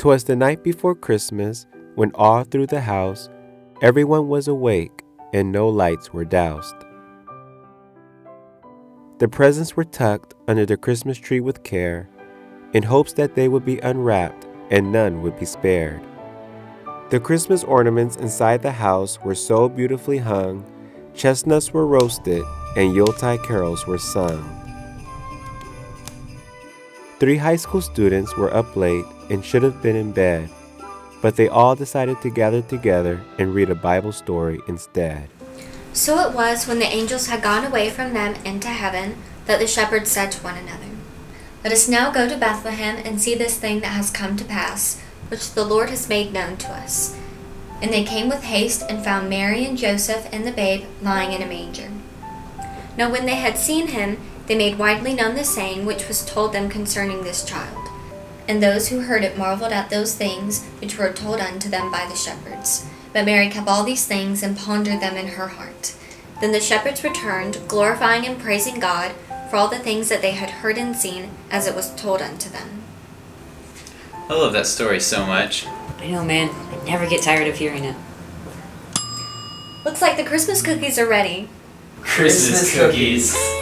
'Twas the night before Christmas, when all through the house everyone was awake and no lights were doused. The presents were tucked under the Christmas tree with care, in hopes that they would be unwrapped and none would be spared. The Christmas ornaments inside the house were so beautifully hung, chestnuts were roasted, and Yuletide carols were sung. Three high school students were up late and should have been in bed, but they all decided to gather together and read a Bible story instead. So it was when the angels had gone away from them into heaven that the shepherds said to one another, Let us now go to Bethlehem and see this thing that has come to pass, which the Lord has made known to us. And they came with haste and found Mary and Joseph and the babe lying in a manger. Now when they had seen him, they made widely known the saying which was told them concerning this child. And those who heard it marveled at those things which were told unto them by the shepherds. But Mary kept all these things and pondered them in her heart. Then the shepherds returned, glorifying and praising God for all the things that they had heard and seen as it was told unto them. I love that story so much. I know, man. I never get tired of hearing it. Looks like the Christmas cookies are ready. Christmas cookies.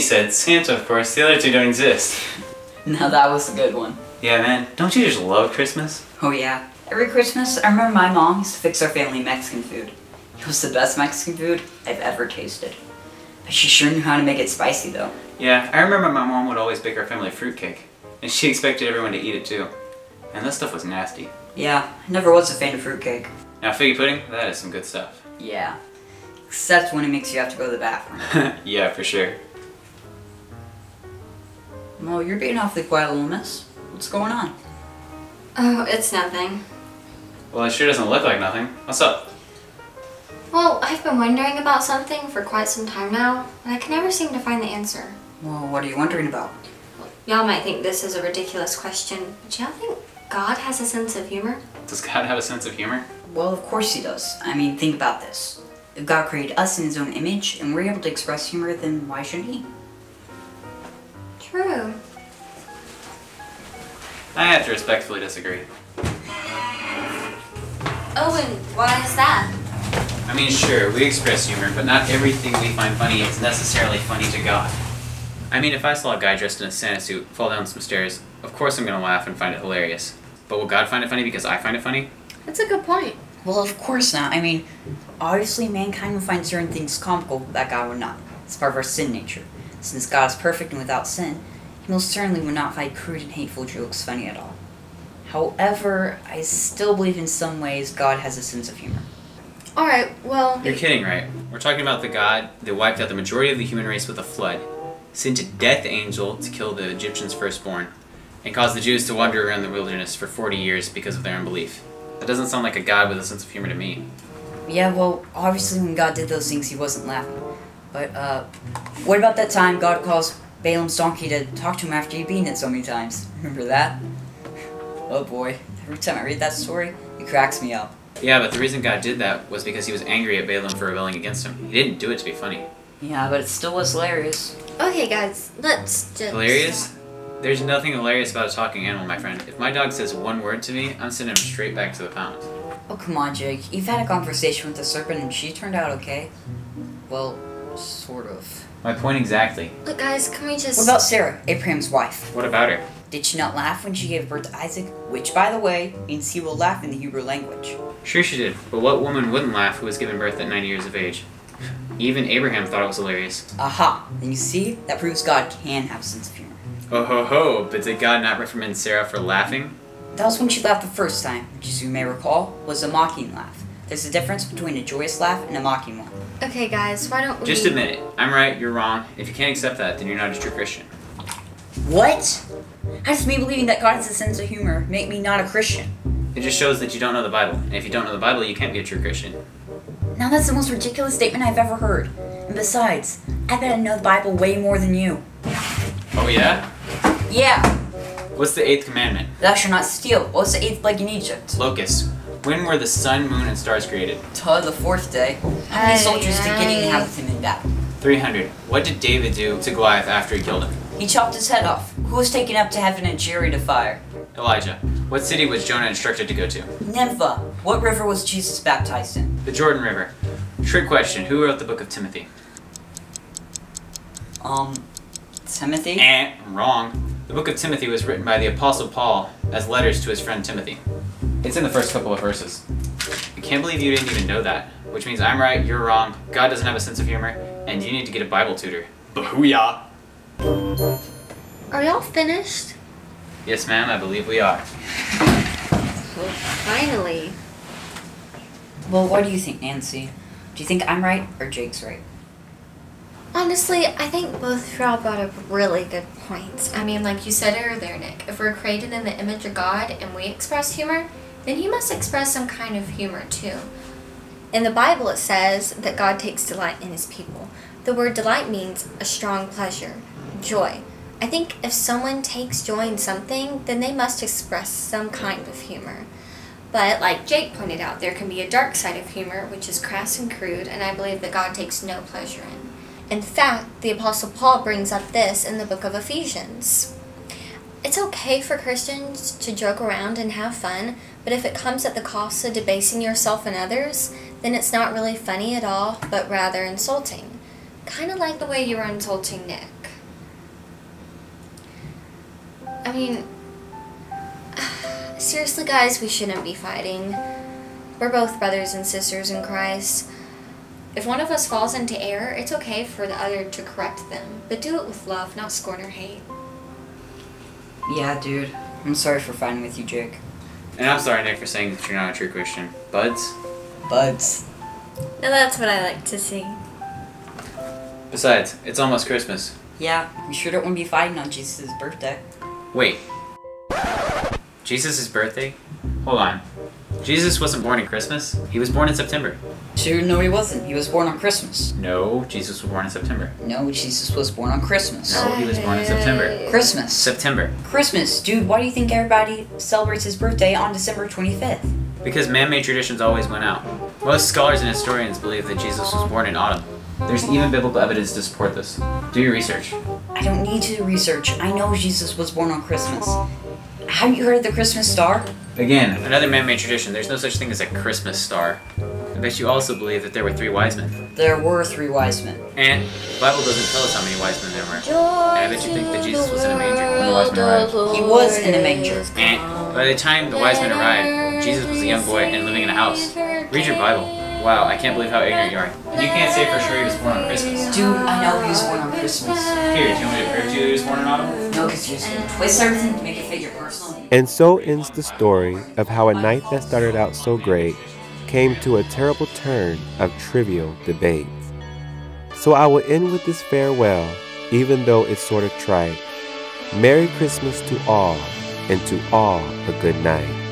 Said, Santa, of course, the other two don't exist. Now that was a good one. Yeah, man, don't you just love Christmas? Oh yeah. Every Christmas, I remember my mom used to fix our family Mexican food. It was the best Mexican food I've ever tasted. But she sure knew how to make it spicy though. Yeah, I remember my mom would always bake our family fruitcake. And she expected everyone to eat it too. And that stuff was nasty. Yeah, I never was a fan of fruitcake. Now, figgy pudding, that is some good stuff. Yeah. Except when it makes you have to go to the bathroom. yeah, for sure. Well, you're being awfully quiet, little miss. What's going on? Oh, it's nothing. Well, it sure doesn't look like nothing. What's up? Well, I've been wondering about something for quite some time now, and I can never seem to find the answer. Well, what are you wondering about? Y'all might think this is a ridiculous question, but y'all think God has a sense of humor? Does God have a sense of humor? Well, of course he does. I mean, think about this. If God created us in his own image and we're able to express humor, then why shouldn't he? True. I have to respectfully disagree. Oh, and why is that? I mean, sure, we express humor, but not everything we find funny is necessarily funny to God. I mean, if I saw a guy dressed in a Santa suit fall down some stairs, of course I'm gonna laugh and find it hilarious. But will God find it funny because I find it funny? That's a good point. Well, of course not. I mean, obviously mankind will find certain things comical that God would not. It's part of our sin nature. Since God is perfect and without sin, he most certainly would not find crude and hateful jokes funny at all. However, I still believe in some ways God has a sense of humor. Alright, well, You're kidding, right? We're talking about the God that wiped out the majority of the human race with a flood, sent a death angel to kill the Egyptians' firstborn, and caused the Jews to wander around the wilderness for 40 years because of their unbelief. That doesn't sound like a God with a sense of humor to me. Yeah, well, obviously when God did those things, he wasn't laughing. But, uh, what about that time God calls Balaam's donkey to talk to him after he'd beaten it so many times? Remember that? Oh boy, every time I read that story, it cracks me up. Yeah, but the reason God did that was because he was angry at Balaam for rebelling against him. He didn't do it to be funny. Yeah, but it still was hilarious. Okay, guys, let's just. Hilarious? There's nothing hilarious about a talking animal, my friend. If my dog says one word to me, I'm sending him straight back to the pound. Oh, come on, Jake. You've had a conversation with the serpent and she turned out okay. Well, sort of. My point exactly. Look, guys, can we just. What about Sarah, Abraham's wife? What about her? Did she not laugh when she gave birth to Isaac? Which, by the way, means he will laugh in the Hebrew language. Sure she did, but what woman wouldn't laugh who was given birth at 90 years of age? Even Abraham thought it was hilarious. Aha! And you see, that proves God can have a sense of humor. Oh ho ho, but did God not reprimand Sarah for laughing? That was when she laughed the first time, which, as you may recall, was a mocking laugh. There's a difference between a joyous laugh and a mocking one. Okay, guys, why don't we. Just admit it. I'm right, you're wrong. If you can't accept that, then you're not a true Christian. What? How does me believing that God has a sense of humor make me not a Christian? It just shows that you don't know the Bible. And if you don't know the Bible, you can't be a true Christian. Now that's the most ridiculous statement I've ever heard. And besides, I bet I know the Bible way more than you. Oh yeah? Yeah, What's the eighth commandment? thou shalt not steal. What's the eighth plague in Egypt? Locust. When were the sun, moon, and stars created? Tuh, the fourth day. How many soldiers did Gideon have with him in battle? 300. What did David do to Goliath after he killed him? He chopped his head off. Who was taken up to heaven and chariot of fire? Elijah. What city was Jonah instructed to go to? Nineveh. What river was Jesus baptized in? The Jordan River. Trick question. Who wrote the book of Timothy? Um, Timothy? Eh, wrong. The book of Timothy was written by the Apostle Paul as letters to his friend Timothy. It's in the first couple of verses. I can't believe you didn't even know that. Which means I'm right, you're wrong, God doesn't have a sense of humor, and you need to get a Bible tutor. Booyah! Are y'all finished? Yes, ma'am, I believe we are. Well, finally. Well, what do you think, Nancy? Do you think I'm right or Jake's right? Honestly, I think both of y'all brought up really good points. I mean, like you said earlier, Nick, if we're created in the image of God and we express humor, then He must express some kind of humor too. In the Bible, it says that God takes delight in His people. The word delight means a strong pleasure, joy. I think if someone takes joy in something, then they must express some kind of humor. But like Jake pointed out, there can be a dark side of humor, which is crass and crude, and I believe that God takes no pleasure in. In fact, the Apostle Paul brings up this in the book of Ephesians. It's okay for Christians to joke around and have fun, but if it comes at the cost of debasing yourself and others, then it's not really funny at all, but rather insulting. Kind of like the way you were insulting Nick. I mean, seriously, guys, we shouldn't be fighting. We're both brothers and sisters in Christ. If one of us falls into error, it's okay for the other to correct them, but do it with love, not scorn or hate. Yeah, dude. I'm sorry for fighting with you, Jake. And I'm sorry, Nick, for saying that you're not a true Christian. Buds? Buds. Now that's what I like to see. Besides, it's almost Christmas. Yeah, we sure don't want to be fighting on Jesus' birthday. Wait. Jesus' birthday? Hold on. Jesus wasn't born in Christmas. He was born in September. Dude, no, he wasn't. He was born on Christmas. No, Jesus was born in September. No, Jesus was born on Christmas. No, he was born in September. Christmas. September. Christmas. Dude, why do you think everybody celebrates his birthday on December 25th? Because man-made traditions always went out. Most scholars and historians believe that Jesus was born in autumn. There's even biblical evidence to support this. Do your research. I don't need to do research. I know Jesus was born on Christmas. Have you heard of the Christmas star? Again, another man-made tradition. There's no such thing as a Christmas star. I bet you also believe that there were three wise men. There were three wise men. And the Bible doesn't tell us how many wise men there were. And I bet you think that Jesus was in a manger when the wise men arrived. He was in a manger. And by the time the wise men arrived, Jesus was a young boy and living in a house. Read your Bible. Wow, I can't believe how ignorant you are. And you can't say for sure he was born on Christmas. Dude, I know he was born on Christmas. Here, do you want me to prove to you he was born in autumn? No, because you're just gonna twist everything to make it fit your personal. And so ends the story of how a night that started out so great came to a terrible turn of trivial debates. So I will end with this farewell, even though it's sort of trite. Merry Christmas to all, and to all a good night.